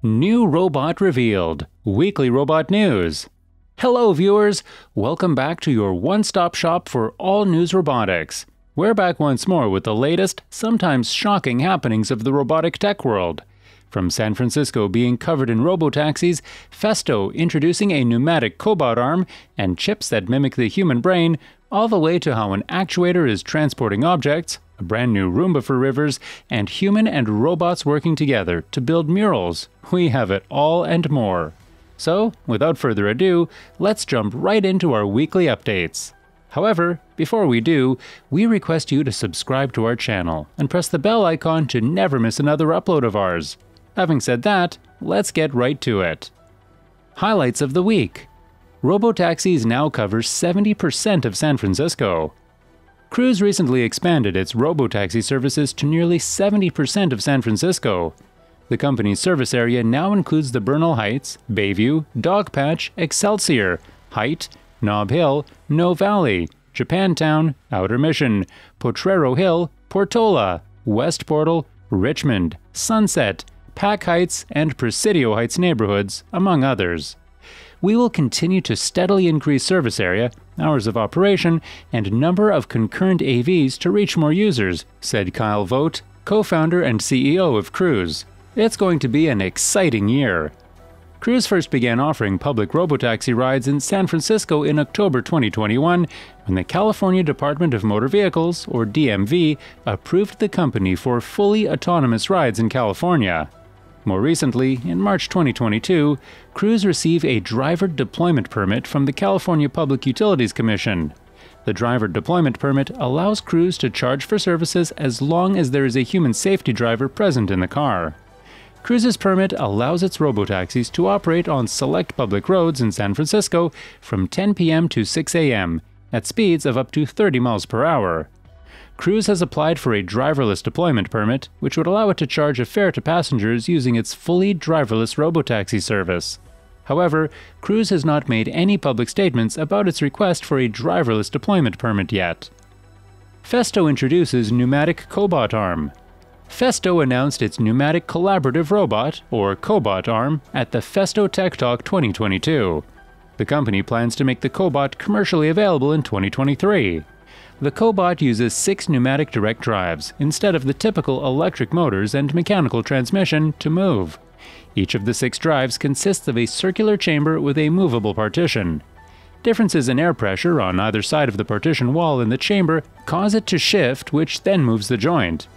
New robot revealed. Weekly robot news. Hello, viewers. Welcome back to your one stop shop for all news robotics. We're back once more with the latest, sometimes shocking happenings of the robotic tech world. From San Francisco being covered in robotaxis, Festo introducing a pneumatic cobot arm, and chips that mimic the human brain, all the way to how an actuator is transporting objects, a brand new Roomba for rivers, and human and robots working together to build murals. We have it all and more. So, without further ado, let's jump right into our weekly updates. However, before we do, we request you to subscribe to our channel and press the bell icon to never miss another upload of ours. Having said that, let's get right to it. Highlights of the week Robotaxis now cover 70% of San Francisco. Cruise recently expanded its robotaxi services to nearly 70% of San Francisco. The company's service area now includes the Bernal Heights, Bayview, Dogpatch, Excelsior, Haight, Nob Hill, Noe Valley, Japantown, Outer Mission, Potrero Hill, Portola, West Portal, Richmond, Sunset, Pac Heights, and Presidio Heights neighborhoods, among others we will continue to steadily increase service area, hours of operation, and number of concurrent AVs to reach more users, said Kyle Vogt, co founder and CEO of Cruise. It's going to be an exciting year. Cruise first began offering public robotaxi rides in San Francisco in October 2021 when the California Department of Motor Vehicles, or DMV, approved the company for fully autonomous rides in California. More recently, in March 2022, Cruise received a driver deployment permit from the California Public Utilities Commission. The driver deployment permit allows Cruise to charge for services as long as there is a human safety driver present in the car. Cruise's permit allows its robotaxis to operate on select public roads in San Francisco from 10 p.m. to 6 a.m. at speeds of up to 30 miles per hour. Cruise has applied for a driverless deployment permit, which would allow it to charge a fare to passengers using its fully driverless robotaxi service. However, Cruise has not made any public statements about its request for a driverless deployment permit yet. Festo introduces pneumatic cobot arm. Festo announced its pneumatic collaborative robot, or cobot arm, at the Festo Tech Talk 2022. The company plans to make the cobot commercially available in 2023. The Cobot uses six pneumatic direct drives instead of the typical electric motors and mechanical transmission to move. Each of the six drives consists of a circular chamber with a movable partition. Differences in air pressure on either side of the partition wall in the chamber cause it to shift, which then moves the joint.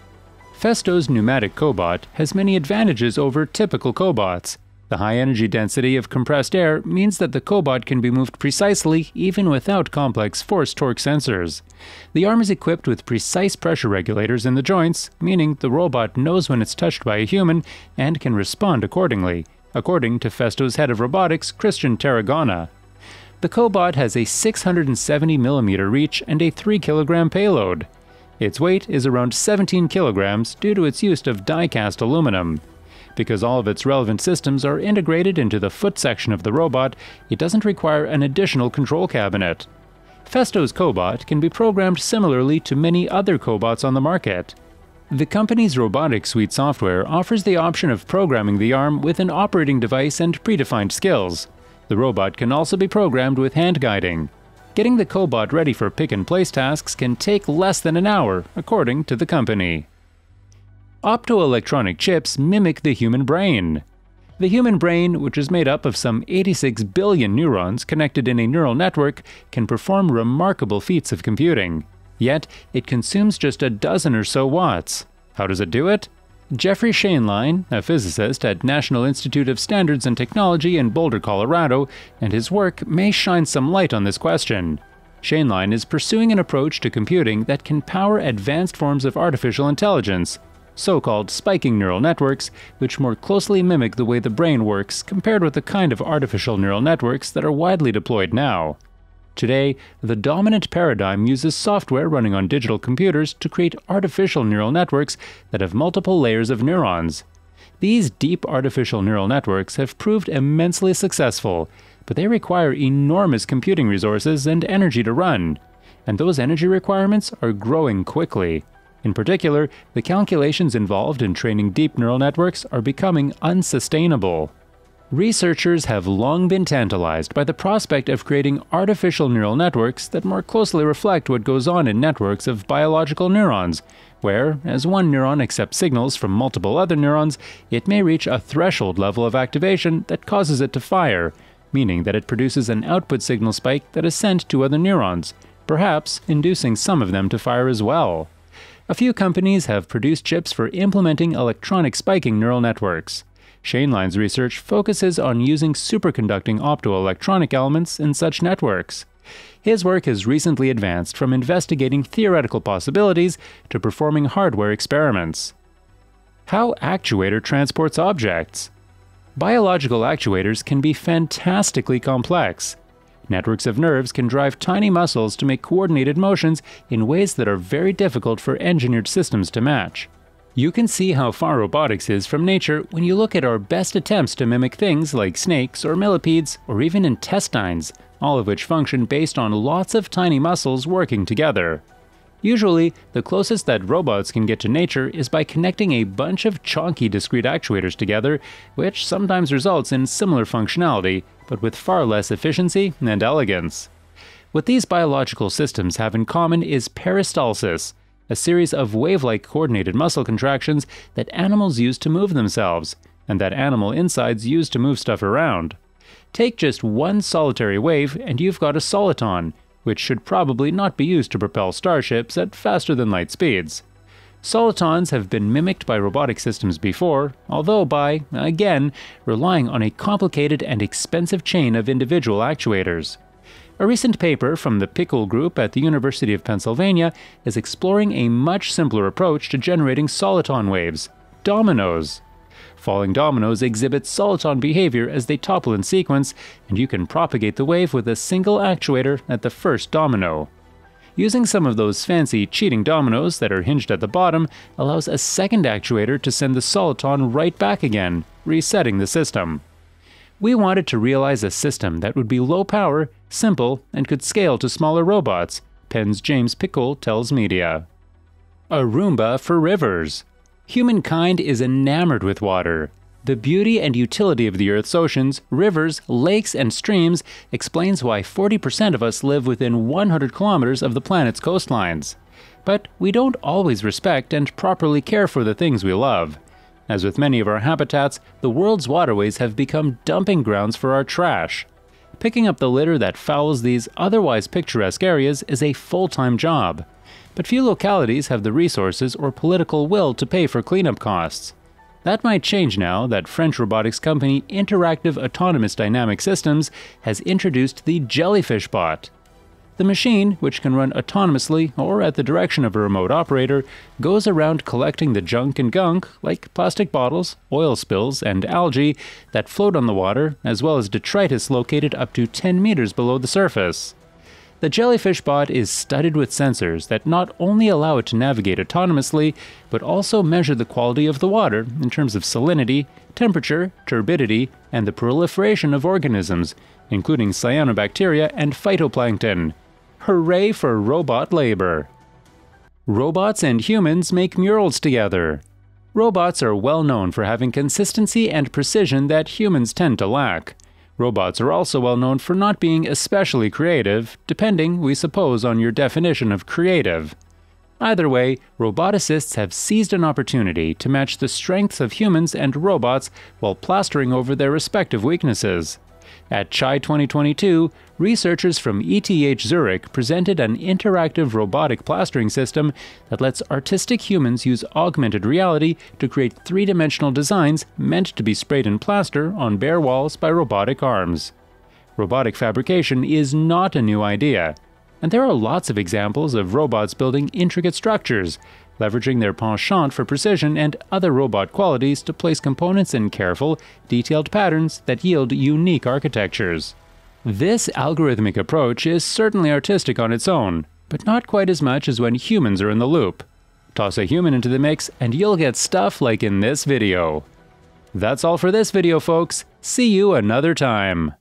Festo's pneumatic cobot has many advantages over typical cobots, the high energy density of compressed air means that the cobot can be moved precisely even without complex force torque sensors. The arm is equipped with precise pressure regulators in the joints, meaning the robot knows when it's touched by a human and can respond accordingly, according to Festo's head of robotics, Christian Tarragona. The cobot has a 670mm reach and a 3 kg payload. Its weight is around 17 kilograms due to its use of die cast aluminum. Because all of its relevant systems are integrated into the foot section of the robot, it doesn't require an additional control cabinet. Festo's cobot can be programmed similarly to many other cobots on the market. The company's Robotic Suite software offers the option of programming the arm with an operating device and predefined skills. The robot can also be programmed with hand guiding. Getting the cobot ready for pick and place tasks can take less than an hour, according to the company. Optoelectronic chips mimic the human brain. The human brain, which is made up of some 86 billion neurons connected in a neural network, can perform remarkable feats of computing. Yet, it consumes just a dozen or so watts. How does it do it? Jeffrey Shainline, a physicist at National Institute of Standards and Technology in Boulder, Colorado, and his work may shine some light on this question. Shainline is pursuing an approach to computing that can power advanced forms of artificial intelligence, so called spiking neural networks, which more closely mimic the way the brain works compared with the kind of artificial neural networks that are widely deployed now. Today, the dominant paradigm uses software running on digital computers to create artificial neural networks that have multiple layers of neurons. These deep artificial neural networks have proved immensely successful, but they require enormous computing resources and energy to run, and those energy requirements are growing quickly. In particular, the calculations involved in training deep neural networks are becoming unsustainable. Researchers have long been tantalized by the prospect of creating artificial neural networks that more closely reflect what goes on in networks of biological neurons, where, as one neuron accepts signals from multiple other neurons, it may reach a threshold level of activation that causes it to fire, meaning that it produces an output signal spike that is sent to other neurons, perhaps inducing some of them to fire as well. A few companies have produced chips for implementing electronic spiking neural networks. Shainline's research focuses on using superconducting optoelectronic elements in such networks. His work has recently advanced from investigating theoretical possibilities to performing hardware experiments. How actuator transports objects. Biological actuators can be fantastically complex. Networks of nerves can drive tiny muscles to make coordinated motions in ways that are very difficult for engineered systems to match. You can see how far robotics is from nature when you look at our best attempts to mimic things like snakes or millipedes or even intestines, all of which function based on lots of tiny muscles working together. Usually, the closest that robots can get to nature is by connecting a bunch of chonky discrete actuators together, which sometimes results in similar functionality, but with far less efficiency and elegance. What these biological systems have in common is peristalsis, a series of wave like coordinated muscle contractions that animals use to move themselves, and that animal insides use to move stuff around. Take just one solitary wave, and you've got a soliton, which should probably not be used to propel starships at faster than light speeds. Solitons have been mimicked by robotic systems before, although by, again, relying on a complicated and expensive chain of individual actuators. A recent paper from the Pikul Group at the University of Pennsylvania is exploring a much simpler approach to generating soliton waves dominoes. Falling dominoes exhibit soliton behavior as they topple in sequence, and you can propagate the wave with a single actuator at the first domino. Using some of those fancy cheating dominoes that are hinged at the bottom allows a second actuator to send the soliton right back again, resetting the system. We wanted to realize a system that would be low power, simple, and could scale to smaller robots, Penn's James Pikul tells media. A Roomba for rivers. Humankind is enamored with water. The beauty and utility of the Earth's oceans, rivers, lakes, and streams explains why 40% of us live within 100 kilometers of the planet's coastlines. But we don't always respect and properly care for the things we love. As with many of our habitats, the world's waterways have become dumping grounds for our trash. Picking up the litter that fouls these otherwise picturesque areas is a full time job. But few localities have the resources or political will to pay for cleanup costs. That might change now that French robotics company Interactive Autonomous Dynamic Systems has introduced the Jellyfish Bot. The machine, which can run autonomously or at the direction of a remote operator, goes around collecting the junk and gunk, like plastic bottles, oil spills, and algae, that float on the water, as well as detritus located up to 10 meters below the surface. The Jellyfish bot is studded with sensors that not only allow it to navigate autonomously, but also measure the quality of the water in terms of salinity, temperature, turbidity, and the proliferation of organisms, including cyanobacteria and phytoplankton. Hooray for robot labor! Robots and humans make murals together. Robots are well known for having consistency and precision that humans tend to lack. Robots are also well known for not being especially creative, depending, we suppose, on your definition of creative. Either way, roboticists have seized an opportunity to match the strengths of humans and robots while plastering over their respective weaknesses. At CHI 2022, researchers from ETH Zurich presented an interactive robotic plastering system that lets artistic humans use augmented reality to create three dimensional designs meant to be sprayed in plaster on bare walls by robotic arms. Robotic fabrication is not a new idea, and there are lots of examples of robots building intricate structures, leveraging their penchant for precision and other robot qualities to place components in careful, detailed patterns that yield unique architectures. This algorithmic approach is certainly artistic on its own, but not quite as much as when humans are in the loop. Toss a human into the mix and you'll get stuff like in this video. That's all for this video, folks. See you another time.